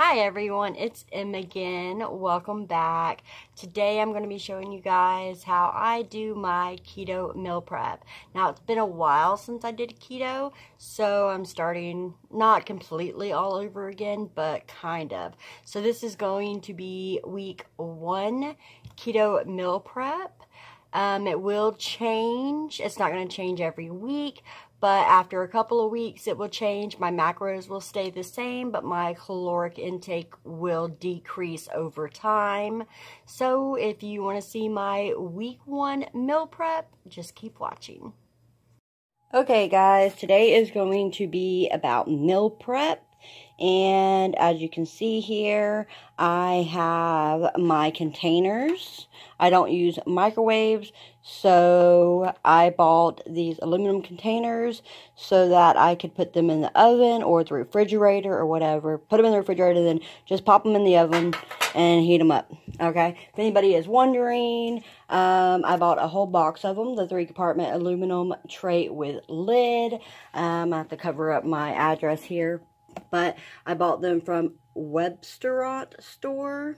Hi everyone, it's Em again. Welcome back. Today I'm going to be showing you guys how I do my keto meal prep. Now it's been a while since I did keto, so I'm starting not completely all over again, but kind of. So this is going to be week one keto meal prep. Um, it will change. It's not going to change every week, but after a couple of weeks it will change. My macros will stay the same, but my caloric intake will decrease over time. So if you want to see my week one meal prep, just keep watching. Okay guys, today is going to be about meal prep and as you can see here, I have my containers. I don't use microwaves, so I bought these aluminum containers so that I could put them in the oven or the refrigerator or whatever. Put them in the refrigerator, then just pop them in the oven and heat them up. Okay? If anybody is wondering, um, I bought a whole box of them, the three compartment aluminum tray with lid. Um, I have to cover up my address here but I bought them from Webstaurant store.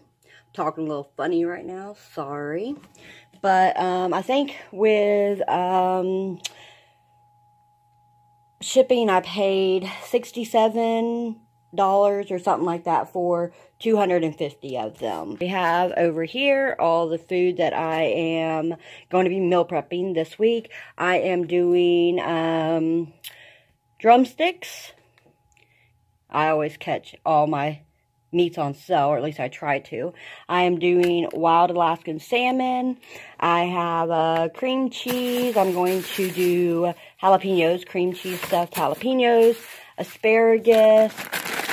talking a little funny right now, sorry. But um, I think with um, shipping, I paid 67 dollars or something like that for 250 of them. We have over here all the food that I am going to be meal prepping this week. I am doing um, drumsticks, I always catch all my meats on sale, or at least I try to. I am doing wild Alaskan salmon. I have a cream cheese. I'm going to do jalapenos, cream cheese stuffed jalapenos, asparagus,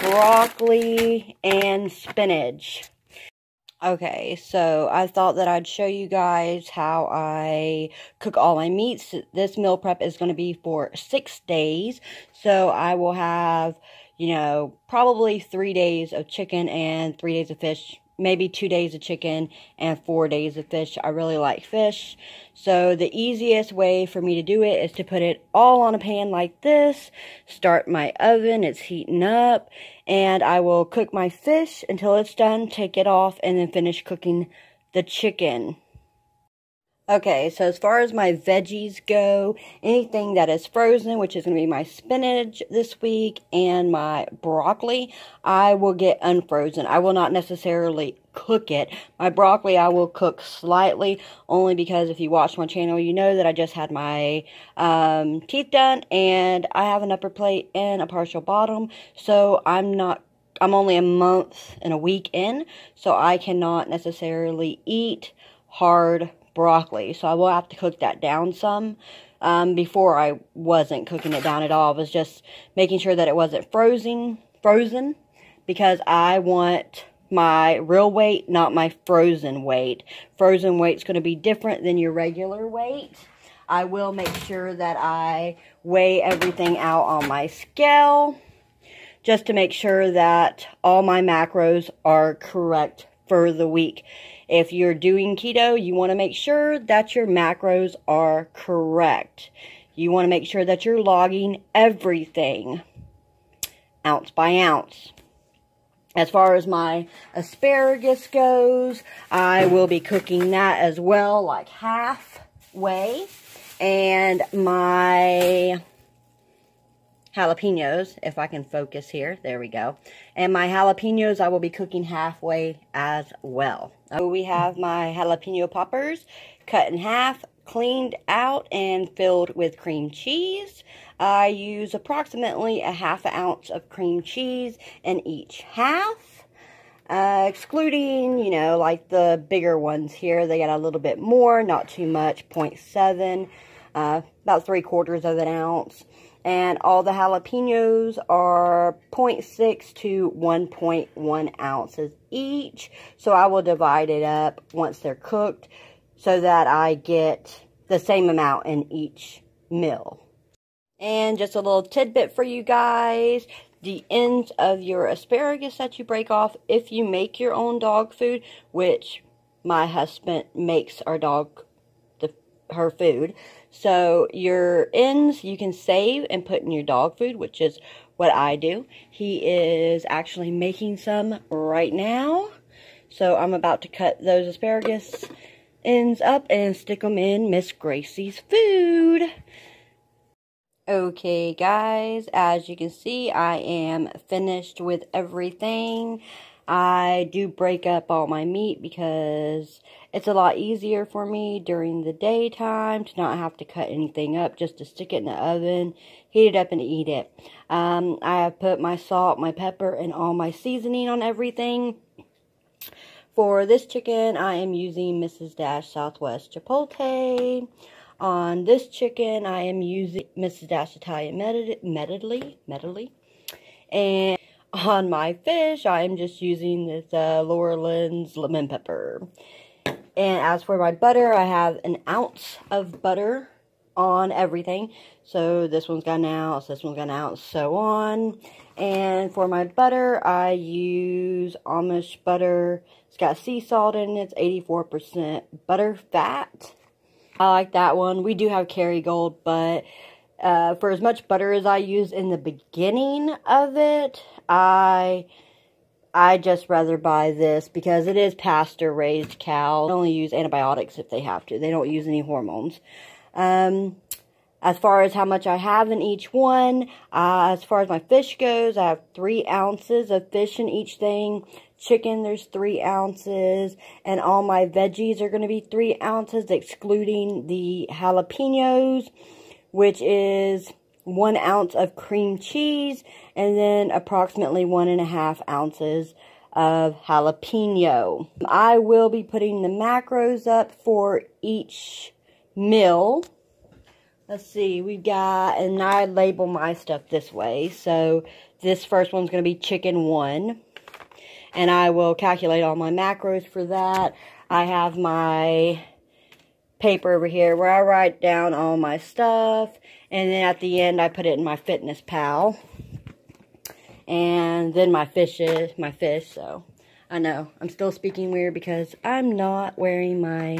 broccoli, and spinach. Okay, so I thought that I'd show you guys how I cook all my meats. This meal prep is going to be for six days. So I will have you know, probably three days of chicken and three days of fish, maybe two days of chicken and four days of fish. I really like fish. So the easiest way for me to do it is to put it all on a pan like this, start my oven, it's heating up, and I will cook my fish until it's done, take it off, and then finish cooking the chicken. Okay, so as far as my veggies go, anything that is frozen, which is going to be my spinach this week and my broccoli, I will get unfrozen. I will not necessarily cook it. My broccoli I will cook slightly, only because if you watch my channel, you know that I just had my um, teeth done, and I have an upper plate and a partial bottom, so I'm not I'm only a month and a week in, so I cannot necessarily eat hard broccoli. So I will have to cook that down some. Um, before I wasn't cooking it down at all. I was just making sure that it wasn't frozen, frozen because I want my real weight, not my frozen weight. Frozen weight's going to be different than your regular weight. I will make sure that I weigh everything out on my scale just to make sure that all my macros are correct for the week. If you're doing keto, you want to make sure that your macros are correct. You want to make sure that you're logging everything ounce by ounce. As far as my asparagus goes, I will be cooking that as well, like halfway. And my jalapenos, if I can focus here. There we go. And my jalapenos I will be cooking halfway as well. So we have my jalapeno poppers cut in half, cleaned out, and filled with cream cheese. I use approximately a half ounce of cream cheese in each half. Uh, excluding, you know, like the bigger ones here. They got a little bit more, not too much, 0.7, uh, about three quarters of an ounce and all the jalapenos are 0.6 to 1.1 ounces each. So I will divide it up once they're cooked so that I get the same amount in each meal. And just a little tidbit for you guys. The ends of your asparagus that you break off, if you make your own dog food, which my husband makes our dog the, her food, so your ends you can save and put in your dog food, which is what I do. He is actually making some right now. So I'm about to cut those asparagus ends up and stick them in Miss Gracie's food. Okay, guys, as you can see, I am finished with everything. I do break up all my meat because it's a lot easier for me during the daytime to not have to cut anything up, just to stick it in the oven, heat it up, and eat it. Um, I have put my salt, my pepper, and all my seasoning on everything. For this chicken, I am using Mrs. Dash Southwest Chipotle. On this chicken, I am using Mrs. Dash Italian Medley, Medley. And on my fish, I am just using this uh, lemon pepper. And as for my butter, I have an ounce of butter on everything. So this one's got an ounce, this one's got an ounce, so on. And for my butter, I use Amish butter. It's got sea salt in it. It's 84% butter fat. I like that one. We do have Kerrygold, but uh, for as much butter as I use in the beginning of it, I I just rather buy this because it is pasture raised cow. They only use antibiotics if they have to. They don't use any hormones. Um, as far as how much I have in each one, uh, as far as my fish goes, I have three ounces of fish in each thing. Chicken, there's three ounces. And all my veggies are going to be three ounces, excluding the jalapenos, which is one ounce of cream cheese, and then approximately one and a half ounces of jalapeno. I will be putting the macros up for each meal. Let's see, we've got, and I label my stuff this way. So this first one's going to be chicken one. And I will calculate all my macros for that. I have my paper over here where I write down all my stuff. And then at the end, I put it in my Fitness Pal. And then my fishes, my fish, so I know I'm still speaking weird because I'm not wearing my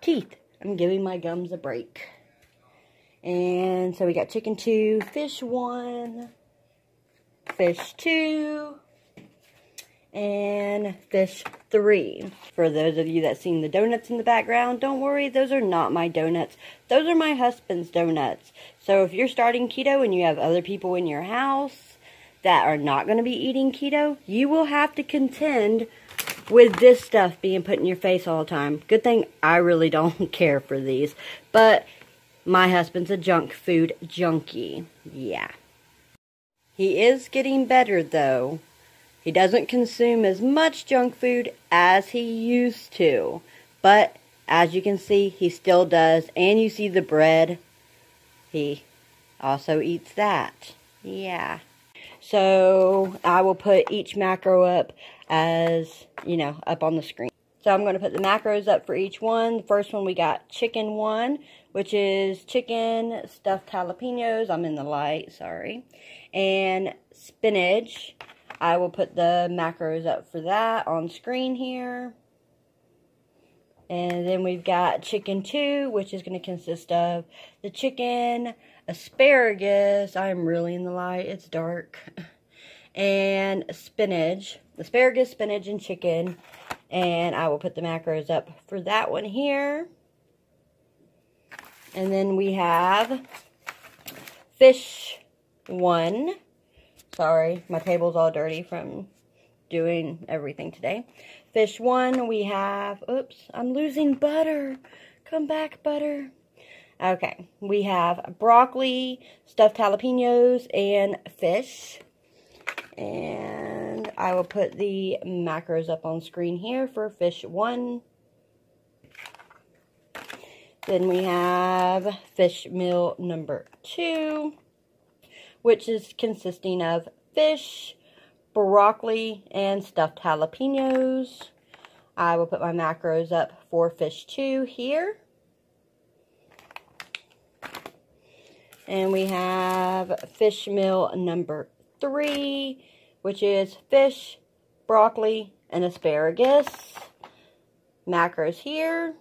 teeth. I'm giving my gums a break. And so we got chicken two, fish one, fish two, and fish three. For those of you that seen the donuts in the background, don't worry, those are not my donuts. Those are my husband's donuts. So if you're starting keto and you have other people in your house that are not going to be eating keto, you will have to contend with this stuff being put in your face all the time. Good thing I really don't care for these. But my husband's a junk food junkie. Yeah. He is getting better though. He doesn't consume as much junk food as he used to. But as you can see, he still does. And you see the bread. He also eats that. Yeah. So I will put each macro up as, you know, up on the screen. So I'm going to put the macros up for each one. The first one we got chicken one, which is chicken, stuffed jalapenos. I'm in the light, sorry. And spinach. I will put the macros up for that on screen here. And then we've got chicken two, which is going to consist of the chicken, asparagus. I'm really in the light. It's dark. And spinach. Asparagus, spinach, and chicken. And I will put the macros up for that one here. And then we have fish one. Sorry, my table's all dirty from doing everything today. Fish one, we have, oops, I'm losing butter. Come back, butter. Okay, we have broccoli, stuffed jalapenos, and fish. And I will put the macros up on screen here for fish one. Then we have fish meal number two which is consisting of fish, broccoli, and stuffed jalapenos. I will put my macros up for fish two here. And we have fish meal number three, which is fish, broccoli, and asparagus. Macros here.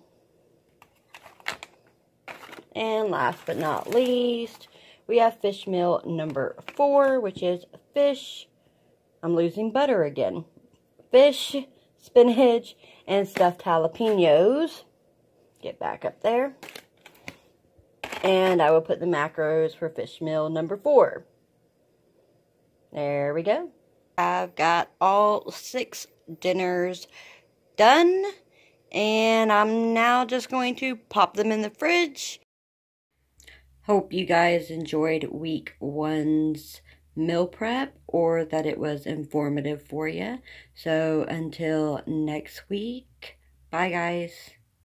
And last but not least, we have fish meal number four, which is fish. I'm losing butter again. Fish, spinach, and stuffed jalapenos. Get back up there. And I will put the macros for fish meal number four. There we go. I've got all six dinners done. And I'm now just going to pop them in the fridge. Hope you guys enjoyed week one's meal prep or that it was informative for you. So until next week, bye guys.